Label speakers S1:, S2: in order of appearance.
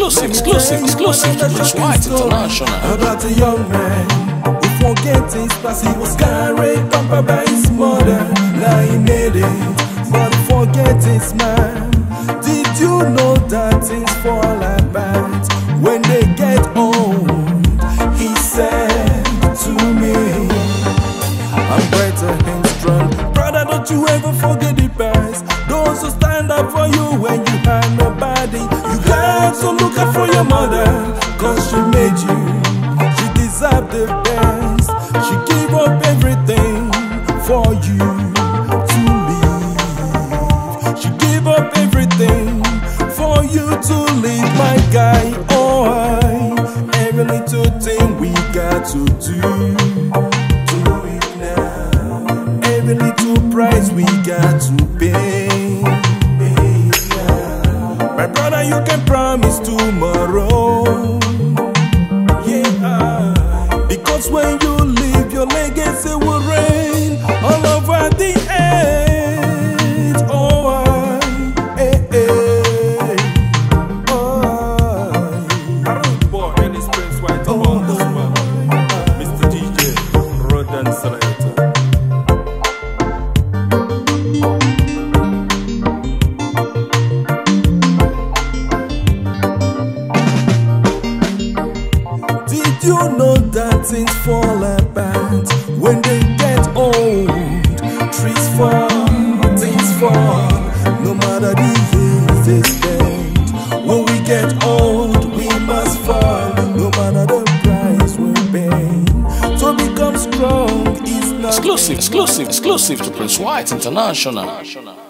S1: Exclusive, exclusive, exclusive Prince White International.
S2: About a young man who forget his past. He was carried up by his mother. Now he made it, but forget his man. Did you know that things fall apart when they get got to look out for your mother, cause she made you. She deserved the best. She gave up everything for you to live. She gave up everything for you to live, my guy. Oh, I, every little thing we got to do. Do it now. Every little price we got to pay. You can promise tomorrow. Yeah, because when you leave, your legacy will reign you know that things fall apart when they get old? Trees fall, things fall, no matter the years they spend. When we get old, we must fall, no matter the price we pay. To become strong is not
S1: Exclusive, exclusive, exclusive to Prince White International.